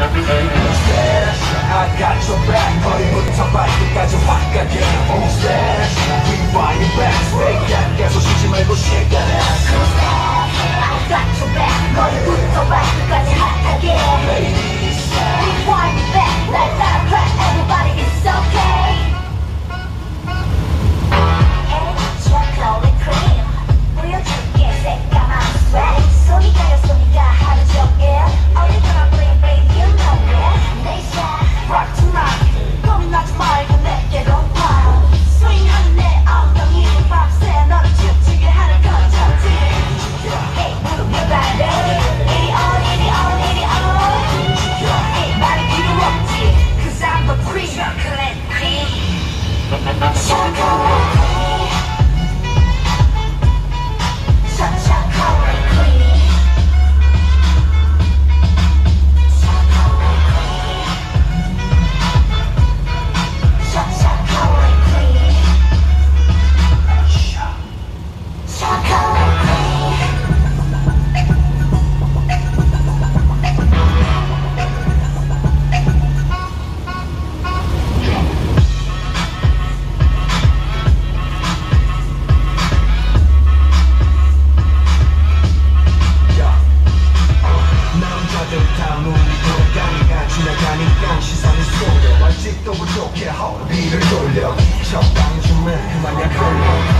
I got your back, buddy, but I'm about to get your back again. Who's that? Shut up. 아니던 시선이 쏠려 아직도 부족해 허리를 돌려 적당히 좀 해, 만약 걸려.